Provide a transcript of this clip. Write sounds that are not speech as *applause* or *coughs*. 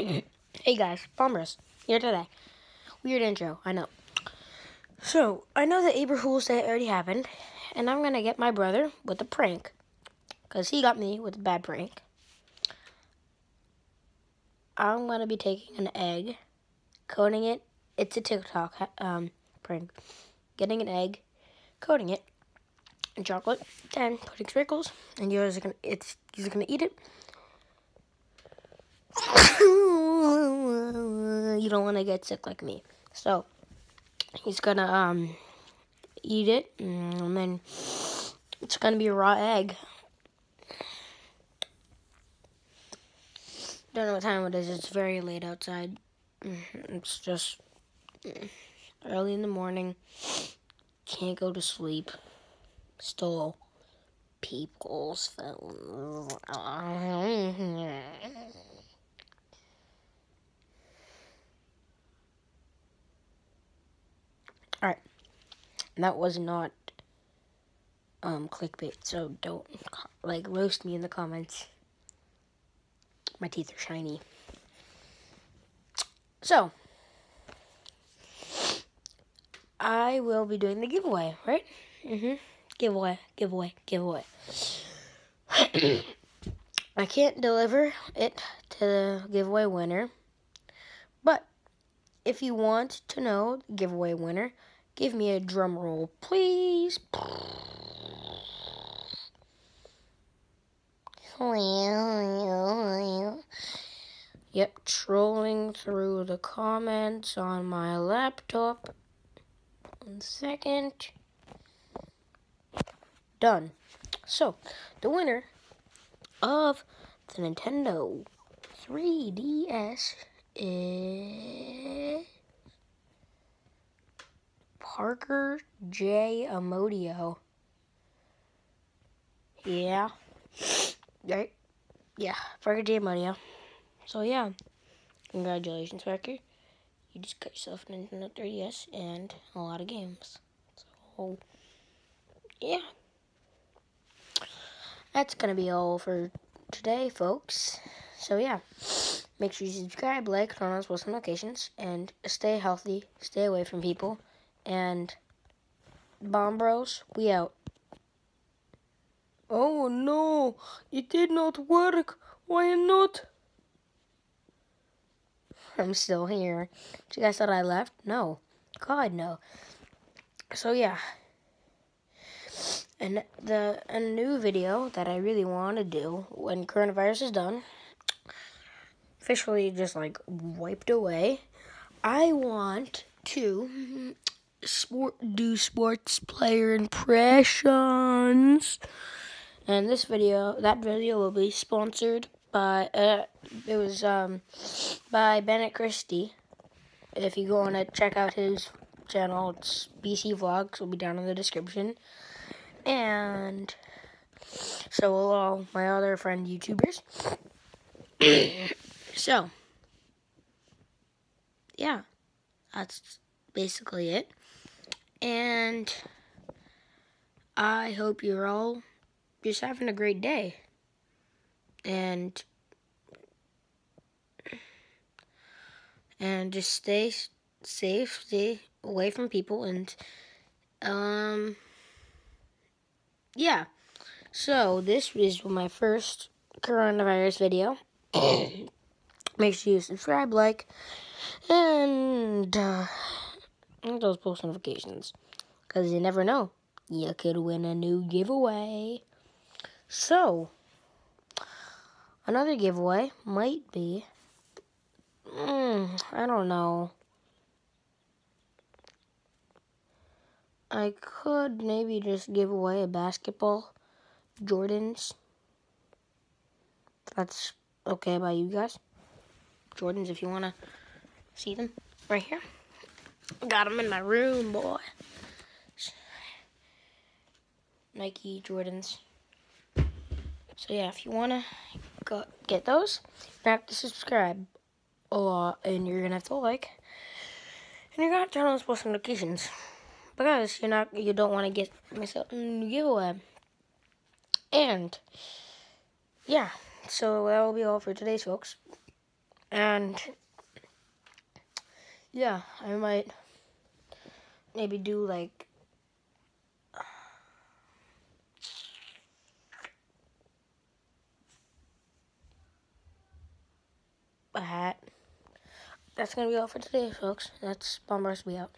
*clears throat* hey guys, Bombers here today. Weird intro, I know. So, I know the April Day already happened, and I'm gonna get my brother with a prank. Because he got me with a bad prank. I'm gonna be taking an egg, coating it. It's a TikTok um, prank. Getting an egg, coating it in chocolate, and putting sprinkles, and you're gonna it's you're gonna eat it. Don't want to get sick like me. So he's gonna um eat it, and then it's gonna be a raw egg. Don't know what time it is. It's very late outside. It's just early in the morning. Can't go to sleep. Still people's phone. *laughs* That was not um, clickbait, so don't, like, roast me in the comments. My teeth are shiny. So, I will be doing the giveaway, right? Mm-hmm. Giveaway, giveaway, giveaway. *coughs* I can't deliver it to the giveaway winner, but if you want to know the giveaway winner, give me a drum roll, please. Yep, trolling through the comments on my laptop. One second. Done. So, the winner of the Nintendo 3DS is Parker J. Amodio. Yeah. Right? Yeah, Parker J. Amodio. So, yeah. Congratulations, Parker. You just got yourself a Nintendo 3DS and a lot of games. So, yeah. That's going to be all for today, folks. So, yeah. Make sure you subscribe, like, turn on post notifications, and stay healthy, stay away from people, and Bomb Bros, we out. Oh no, it did not work. Why not? I'm still here. Did you guys thought I left? No. God, no. So, yeah. And the a new video that I really want to do when coronavirus is done, officially just like wiped away, I want to sport do sports player impressions. And this video, that video will be sponsored by uh, it was um by Bennett Christie. If you go on to check out his channel, it's BC Vlogs. Will be down in the description. And so will all my other friend YouTubers. *coughs* so yeah, that's basically it. And I hope you're all just having a great day. And and just stay safe, stay away from people and um yeah. So this is my first coronavirus video. *coughs* Make sure you subscribe, like, and uh, those post notifications. Because you never know. You could win a new giveaway. So, another giveaway might be, mm, I don't know. I could maybe just give away a basketball Jordans. That's okay by you guys. Jordans, if you want to see them right here. Got them in my room, boy. Nike Jordans. So yeah, if you want to get those, you have to subscribe a lot, and you're to have to like, and you're to turn on post notifications because you're not you don't want to get myself a giveaway. And yeah, so that will be all for today's folks. And yeah, I might maybe do like a hat. That's gonna be all for today, folks. That's Bomb Be out.